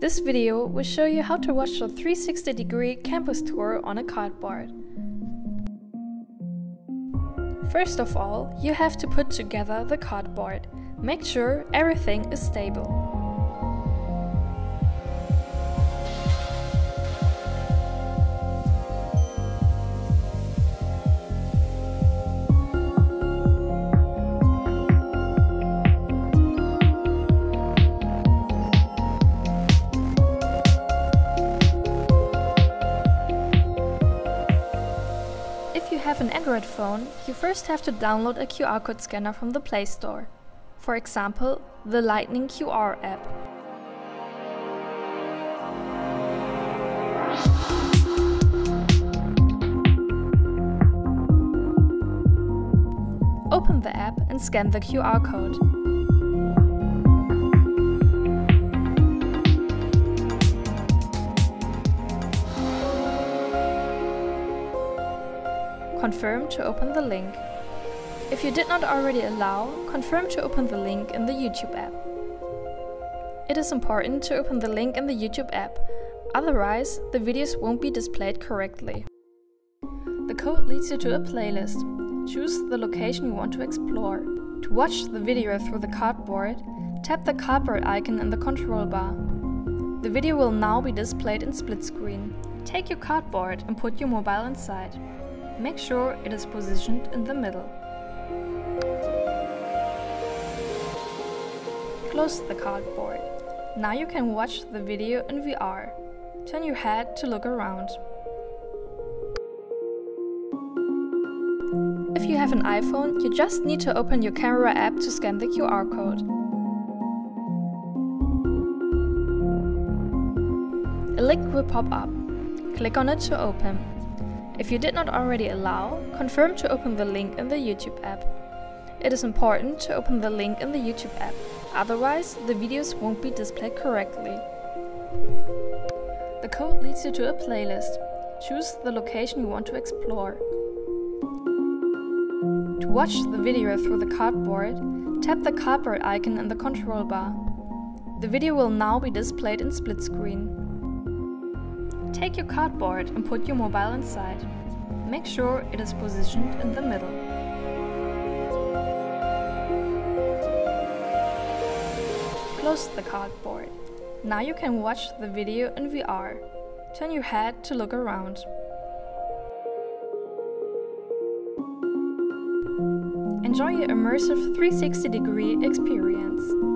This video will show you how to watch a 360 degree campus tour on a cardboard. First of all, you have to put together the cardboard. Make sure everything is stable. If you have an Android phone, you first have to download a QR code scanner from the Play Store. For example, the Lightning QR app. Open the app and scan the QR code. Confirm to open the link. If you did not already allow, confirm to open the link in the YouTube app. It is important to open the link in the YouTube app, otherwise the videos won't be displayed correctly. The code leads you to a playlist. Choose the location you want to explore. To watch the video through the cardboard, tap the cardboard icon in the control bar. The video will now be displayed in split screen. Take your cardboard and put your mobile inside. Make sure it is positioned in the middle. Close the cardboard. Now you can watch the video in VR. Turn your head to look around. If you have an iPhone, you just need to open your camera app to scan the QR code. A link will pop up. Click on it to open. If you did not already allow, confirm to open the link in the YouTube app. It is important to open the link in the YouTube app, otherwise the videos won't be displayed correctly. The code leads you to a playlist. Choose the location you want to explore. To watch the video through the cardboard, tap the cardboard icon in the control bar. The video will now be displayed in split screen. Take your cardboard and put your mobile inside. Make sure it is positioned in the middle. Close the cardboard. Now you can watch the video in VR. Turn your head to look around. Enjoy your immersive 360 degree experience.